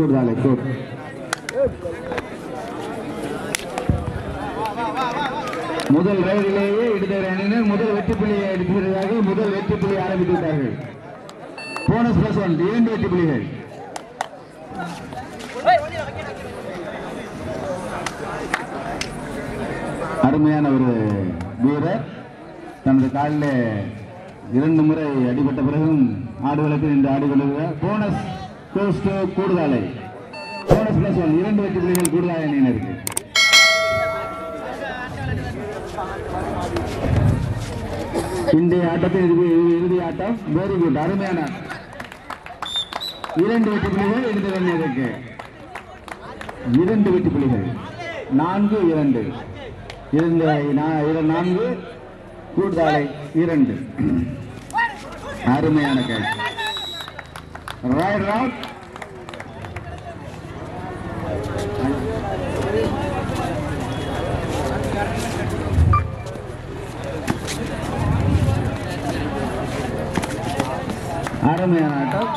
கூடுதலை கூடு முதல் ரவுண்டிலேயே இடதுகரை அணியினர் முதல் வெற்றி புள்ளியை எடுக்கிறதாக முதல் வெற்றி புள்ளி ஆரம்பித்து விட்டார்கள். போனஸ் பிளஸ் ஒன் இரண்டு வெற்றி புள்ளிகள். அருமையான ஒரு வீரர். தனது காலில் இரண்டு முறை அடிபட்ட பிறகும் ஆடுகளத்தில் இன்று ஆடிக்கொண்டிருக்கிறார் போனஸ் கோஸ் டு கூடுதலை போனஸ் பிளஸ் ஒன் இரண்டு வெற்றி புள்ளிகள் கூடுதலை அணியினருக்கு இன்றைய ஆட்டத்தில் இறுதி இறுதி ஆட்டம். வெரி குட் அருமையான. இரண்டு வெற்றி புள்ளிகள் இறுதி அணியினருக்கு இரண்டு வெற்றி புள்ளிகள். நான்கு இரண்டு. இரண்டு நான்கு கூடுதலை இரண்டு. அருமையான கேள்வி கேட்ச் ரைட் ரவுட் அருமையான ஆட்டம்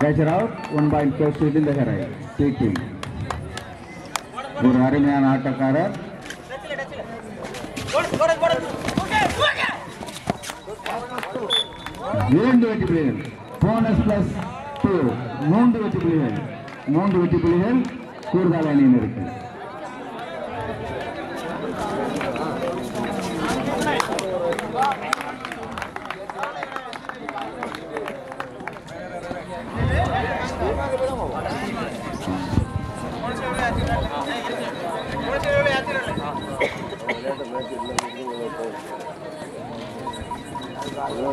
catcher out one point goes இந்த ஹெரை டீம் ஒரு அருமையான ஆட்டக்காரர் இரண்டு வெற்றி புள்ளிகள் போனஸ் பிளஸ் டூ மூன்று வெற்றி புள்ளிகள் மூன்று வெற்றி புள்ளிகள் கூடுதல் அணியினருக்கு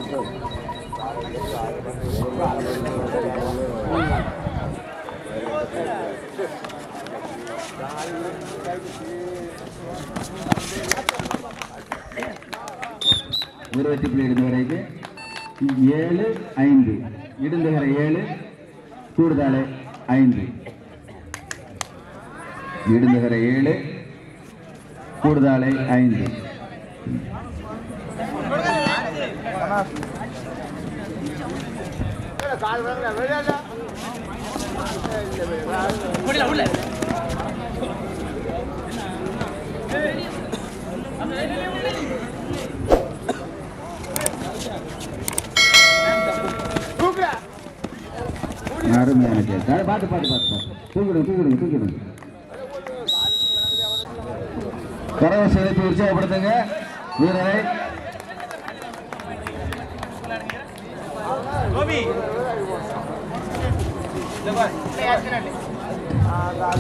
you. வெற்றி புள்ளி இடுந்தவரைக்கு ஏழு ஐந்து. இடுந்தகர ஏழு கூடுதலை ஐந்து. இடுந்தகர ஏழு கூடுதலை ஐந்து. அருமையான கேஸ் அதை பார்த்து பார்த்து பார்த்து பார்த்து தூக்கிடுங்க தூக்கிடுங்க தூக்கிடுங்க கரவை செலுத்தி உற்சாகப்படுத்துங்க வீரரை கோபி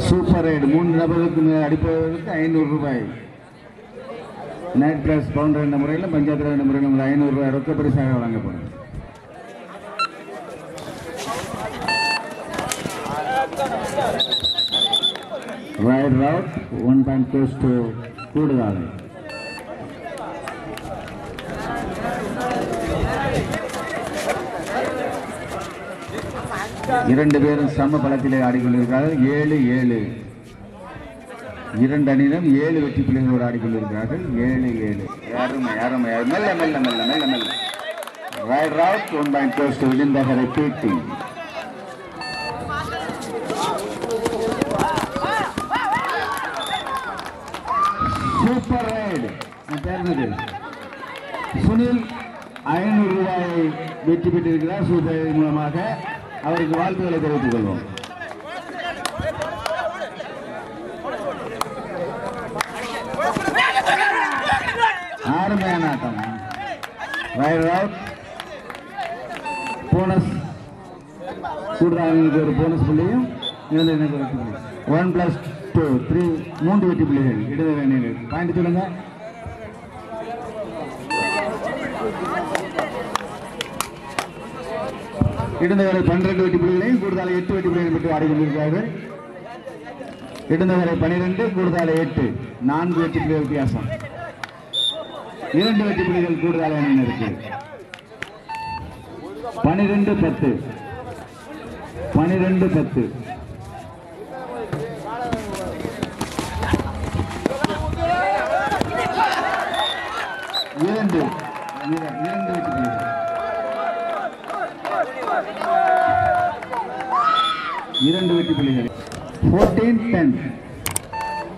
சூப்பர் ரைடு மூன்று நபர்களுக்கு மேல் அடிப்பதற்கு ஐநூறு ரூபாய். நைட் கிளாஸ் பவுண்டர் என்ற முறையில் பஞ்சாயத்து என்ற முறையில் உங்களுக்கு ஐநூறு ரூபாய் ரொக்க பரிசாக வழங்கப்படும். Right round one point close to கூடுதலை இரண்டு பேரும் சம பலத்திலே ஆடிக்கொண்டிருக்கிறார்கள். ஏழு ஏழு. இரண்டு அணியிலும் ஏழு வெற்றி பிள்ளைகளோடு ஆடிக்கொண்டிருக்கிறார்கள். ஏழு ஏழு. யாரும் யாரும் மெல்ல மெல்ல மெல்ல மெல்ல மெல்ல. Right round one point close to Vijin தகரை பீட்டி சூப்பர் ரைடு பேர்னது சுனில் ஐநூறு ரூபாயை வெற்றி பெற்றிருக்கிறார். சூப்பர் ரைடு மூலமாக. அவருக்கு வாழ்த்துக்களை தெரிவித்துக் கொள்வோம். அருமையான ஆட்டம். ரைட் போனஸ் கூடுதலுக்கு ஒரு போனஸ் புள்ளியும் இடது ஒரு ஒன் பிளஸ் டூ த்ரீ மூன்று வெற்றி புள்ளிகள். இடது பாயிண்ட் சொல்லுங்க. இடந்தவரை பன்னிரண்டு வெட்டி புள்ளிகளையும் கூடுதலை எட்டு வெட்டி புள்ளிகள் பெற்று ஆடிக்கொண்டிருக்கிறார்கள். இடந்தவரை பனிரெண்டு கூடுதலை எட்டு. நான்கு வெற்றி புள்ளிகள் வித்தியாசம். இரண்டு வெற்றி புள்ளிகள் கூடுதல் இருக்கு? பனிரெண்டு பத்து. பனிரெண்டு பத்து. இரண்டு. இரண்டு வெற்றி புள்ளிகள். இரண்டு வெற்றி புள்ளிகள். ஃபோர்டீன் டென்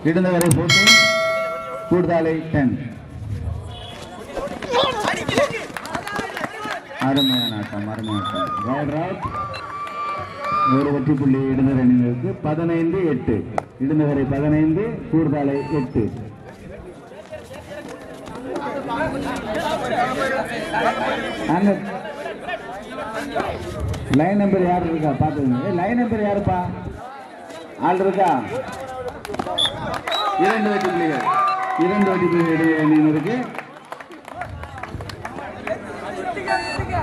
இடுந்தவரை ஃபோர்டீன் கூடுதலை டென் அருமையான ஆட்டம் அருமையான ஆட்டம். ஒரு வெற்றி புள்ளி இடுநகர் அணிகளுக்கு பதினைந்து எட்டு. இடுநகரை பதினைந்து கூடுதலை எட்டு. அங்க லைன் நம்பர் யார் இருக்கா? பார்த்துங்க லைன் நம்பர் யாருப்பா? ஆள் இருக்கா? இரண்டு வட்டி புள்ளிகள். இரண்டு வட்டி புள்ளிகள் இடையே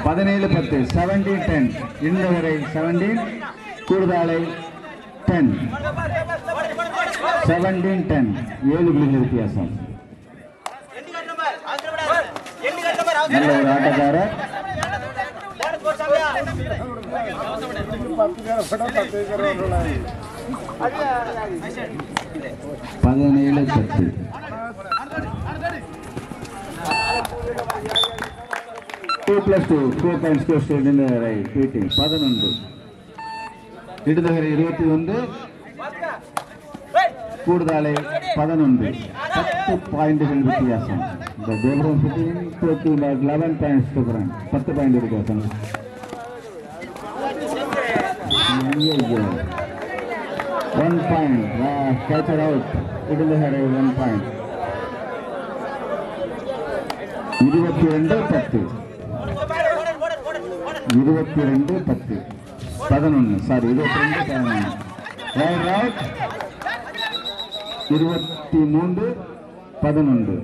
பதினேழு பத்து செவன்டீன் டென் இந்த வரை செவன்டீன் கூடுதலை டென் செவன்டீன் டென் ஏழு புள்ளிகள் வித்தியாசம். நல்ல ஒரு ஆட்டக்காரர். பதினேழு பத்து. Two plus two two point score state இடநகரை பதினொன்று. இடதுகரை இருபத்தி ஒன்று. கூடுதலை பதினொன்று. பத்து பாயிண்டுகள் வித்தியாசம். இந்த தேவரம் சிட்டி லெவன் பாயிண்ட்ஸ் டிஃபரன் பத்து பாயிண்ட் வித்தியாசம். ஒன் பாயிண்ட் கேச்சர் அவுட் இடநகரை ஒன் பாயிண்ட் இருபத்தி ரெண்டு பத்து இருபத்தி ரெண்டு பத்து. பதினொன்று சாரி இருபத்தி ரெண்டு பதினொன்று ரைட் அவுட் இருபத்தி மூன்று பதினொன்று.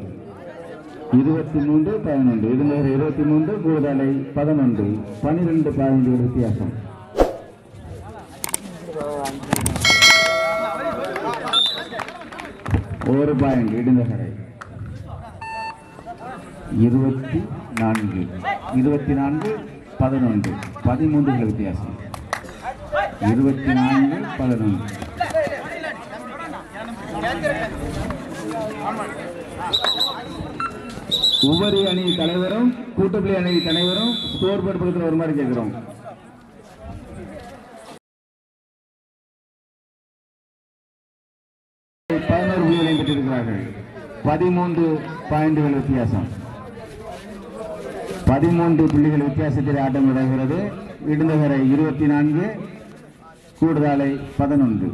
இருபத்தி மூன்று பதினொன்று. இருநூறு இருபத்தி மூன்று கூடுதலை பதினொன்று. பனிரெண்டு பதினஞ்சு வித்தியாசம் ஒரு பாயிண்ட் இடுநகரை இருபத்தி நான்கு. இருபத்தி நான்கு பதினொன்று. பதிமூன்றுகள் வித்தியாசம். இருபத்தி நான்கு பதினொன்று. ஒவ்வொரு அணி தலைவரும் கூட்டுப்புள்ளி அணி தலைவரும் ஸ்கோர் போர்டு பக்கத்தில் ஒரு மாதிரி கேட்கிறோம். பதினொன்று புள்ளிகளை பதிமூன்று பாயிண்டுகள் வித்தியாசம். பதிமூன்று புள்ளிகள் வித்தியாசத்தில் ஆட்டம் நடைபெறுகிறது இடுந்தகரை இருபத்தி நான்கு கூடுதலை பதினொன்று.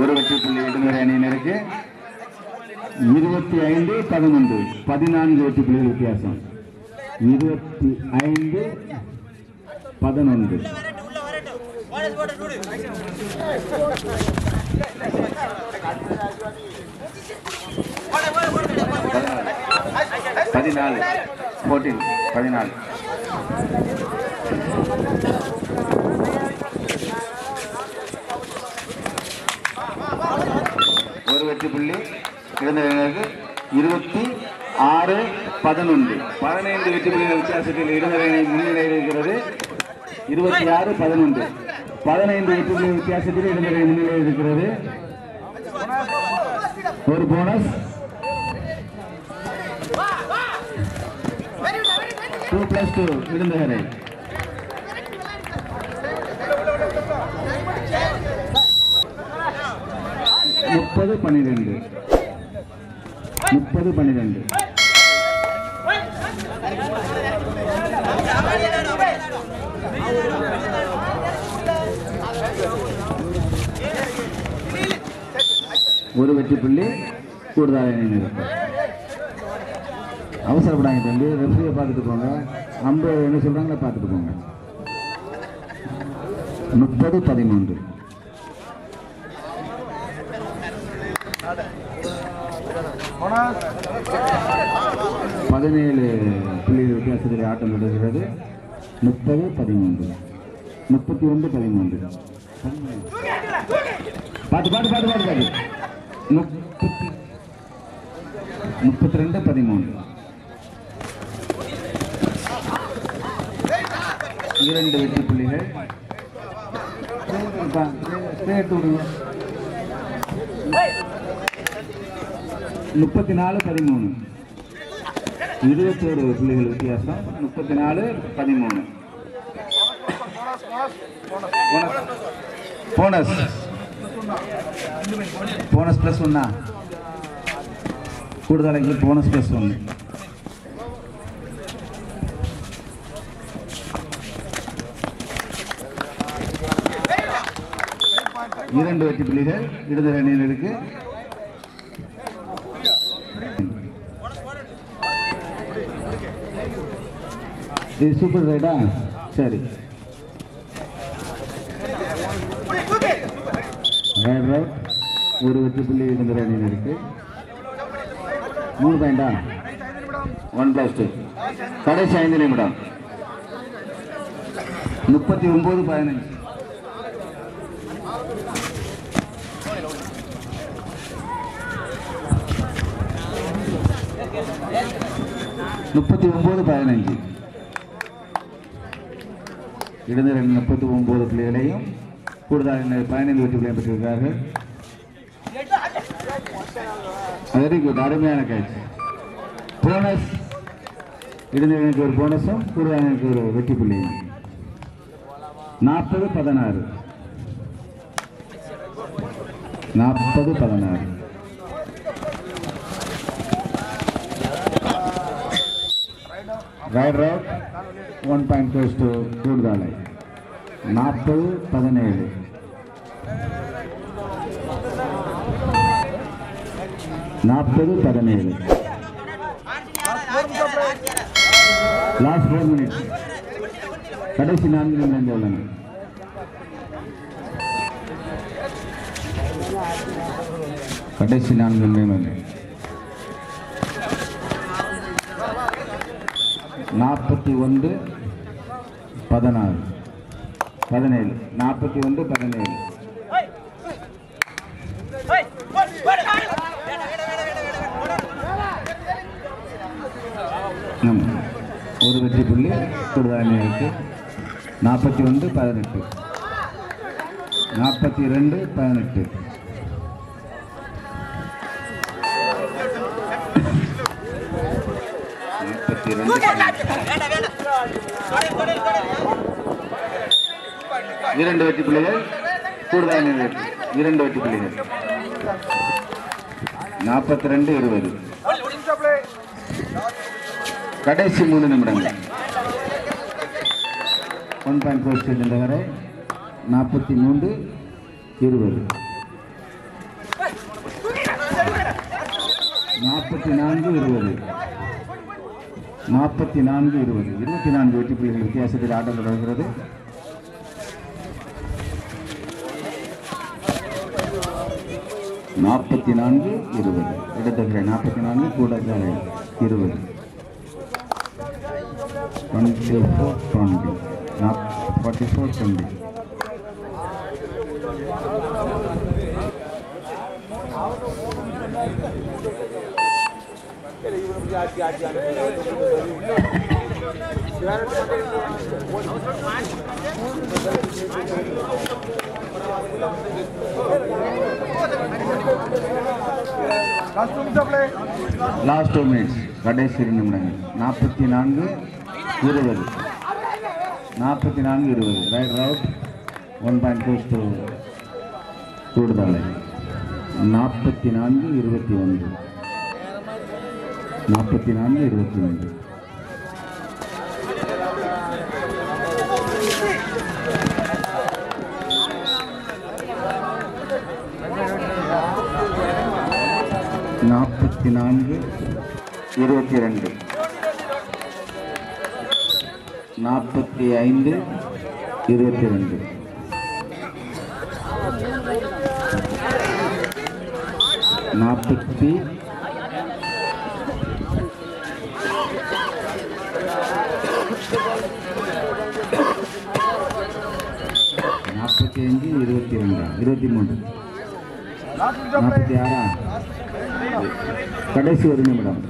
ஒரு வெற்றி புள்ளி இடுநகரை அணியினருக்கு இருபத்தி ஐந்து பதினொன்று. பதினான்கு வெற்றி புள்ளிகள் வித்தியாசம். இருபத்தி ஐந்து பதினொன்று. பதினாலு ஃபோர்டீன் பதினாலு. ஒரு வெற்றி புள்ளி இளைஞர்களுக்கு இருபத்தி ஆறு பதினொன்று. பதினைந்து வெற்றி புள்ளிகள் வித்தியாசத்தில் இளைஞர்களை முன்னிலையில் இருக்கிறது. இருபத்தி ஆறு பதினொன்று. பதினைந்து வெற்றி வித்தியாசத்தில் இளைஞர்களை முன்னிலையில் இருக்கிறது. ஒரு போனஸ் டூ பிளஸ் டூ விருந்தகரை முப்பது பன்னிரெண்டு. முப்பது பன்னிரெண்டு. ஒரு வெற்றி புள்ளி கூடுதலாக நினைவு அவசரப்படாங்க தம்பி ரெஃப்ரியை பார்த்துட்டு போங்க. அம்பு என்ன சொல்றாங்களோ பார்த்துட்டு போங்க. முப்பது பதிமூன்று. பதினேழு புள்ளிகள் வித்தியாசத்தில் ஆட்டம் நடக்கிறது. முப்பது பதிமூன்று. முப்பத்தி ஒன்று பதிமூன்று. பாட்டு பாட்டு பாட்டு பாட்டு பாட்டு முப்பத்தி முப்பத்தி ரெண்டு பதிமூணு இரண்டு வெற்றி புள்ளிகள். முப்பத்தி நாலு பதிமூணு. இருபத்தோரு புள்ளிகள் வித்தியாசம். முப்பத்தி நாலு பதிமூணு. போனஸ். போனஸ் ப்ளஸ் ஒன்னா கூடுதலைக்கு போனஸ் ப்ளஸ் ஒன்று இரண்டு வெற்றி புள்ளிகள் இடது அணியினருக்கு இது சூப்பர் ரைடா சரி ரைட் ரைட் ஒரு வெற்றி புள்ளி இருந்த அணியில் இருக்கு. மூணு பாயிண்டா ஒன் பிளஸ் டூ கடைசி ஐந்து நிமிடம். முப்பத்தி ஒன்பது பதினஞ்சு. முப்பத்தி ஒன்பது பதினஞ்சு. இடது ரெண்டு முப்பத்தி ஒன்பது பிள்ளைகளையும் கூடுதல் பதினைந்து வெற்றி புள்ளியை பெற்றிருக்கிறார்கள். வெரி குட் அருமையான கேட்ச் போனஸ் இடதுக்கு ஒரு போனஸும் கூடுதலுக்கு ஒரு வெற்றி புள்ளியும். நாற்பது பதினாறு. நாற்பது பதினாறு. Right right one point close to கூடுதலை நாற்பது பதினேழு. நாற்பது பதினேழு. லாஸ்ட் ஃபோர் மினிட்ஸ் கடைசி நான்கு நிமிடங்கள் உள்ளன. கடைசி நான்கு நிமிடங்கள். நாற்பத்தி ஒன்று பதினாறு. பதினேழு. நாற்பத்தி ஒன்று பதினேழு. ஒரு வெற்றி புள்ளி கூடுதலாக நாற்பத்தி ஒன்று பதினெட்டு. நாற்பத்தி ரெண்டு பதினெட்டு. நாற்பத்தி ரெண்டு இரண்டு வெற்றி பிள்ளைகள் கூடுதல் வெற்றி? இரண்டு வெற்றி பிள்ளைகள். நாற்பத்தி ரெண்டு இருபது. கடைசி மூணு நிமிடங்கள். ஒன் பாயிண்ட் ஃபோர் ஸ்டேட் வரை நாற்பத்தி மூன்று இருபது. நாற்பத்தி நான்கு இருபது. நாற்பத்தி நான்கு இருபது. இருபத்தி நான்கு வெற்றி புள்ளிகள் வித்தியாசத்தில் ஆட்டம் தொடர்கிறது. நாற்பத்தி நான்கு இருபது இடத்தக்கரை நாற்பத்தி நான்கு கூடக்கரை இருபது twenty four twenty forty four twenty last two minutes கடைசி இரு நிமிடங்கள். நாற்பத்தி நான்கு இருபது. நாற்பத்தி நான்கு இருபது. Right round one point two two கூடுதலை. நாற்பத்தி நான்கு இருபத்தி ஒன்று. நாற்பத்தி நான்கு இருபத்தி ஒன்று. இருபத்தி நான்கு இருபத்தி ரெண்டு நாற்பத்தி ஐந்து இருபத்தி ரெண்டு நாற்பத்தி நாற்பத்தி அஞ்சு இருபத்தி ரெண்டு இருபத்தி மூன்று. நாற்பத்தி ஆறா? கடைசி ஒரு நிமிடம்.